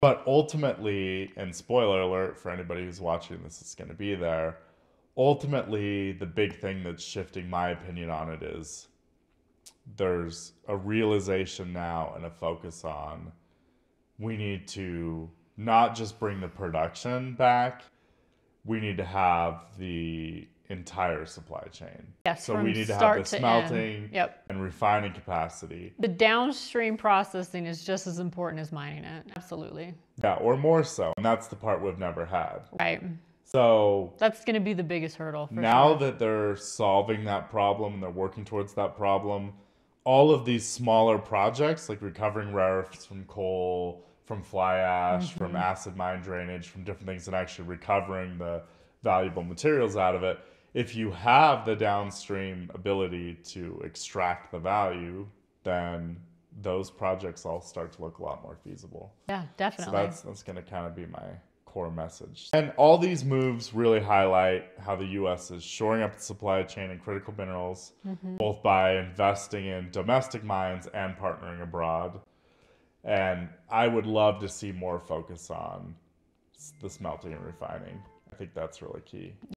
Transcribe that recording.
But ultimately, and spoiler alert for anybody who's watching this is going to be there, ultimately, the big thing that's shifting my opinion on it is there's a realization now and a focus on we need to not just bring the production back, we need to have the entire supply chain. Yes, So we need to have the smelting Yep. and refining capacity. The downstream processing is just as important as mining it. Absolutely. Yeah, or more so. And that's the part we've never had. Right. So That's going to be the biggest hurdle. For now sure. that they're solving that problem and they're working towards that problem, all of these smaller projects like recovering rare earths from coal, from fly ash, from Mm-hmm. acid mine drainage, from different things, and actually recovering the valuable materials out of it, if you have the downstream ability to extract the value, then those projects all start to look a lot more feasible. yeah, So definitely. that's that's going to kind of be my core message. And all these moves really highlight how the U.S. is shoring up the supply chain and critical minerals, Mm-hmm. both by investing in domestic mines and partnering abroad. And I would love to see more focus on the smelting and refining. I think that's really key.